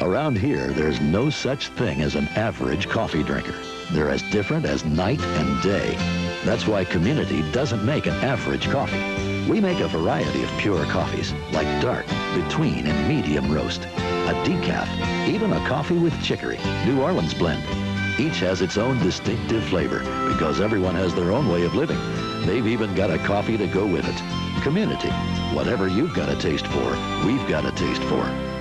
Around here, there's no such thing as an average coffee drinker. They're as different as night and day. That's why Community doesn't make an average coffee. We make a variety of pure coffees, like dark, between, and medium roast. A decaf, even a coffee with chicory, New Orleans blend. Each has its own distinctive flavor because everyone has their own way of living. They've even got a coffee to go with it. Community. Whatever you've got a taste for, we've got a taste for.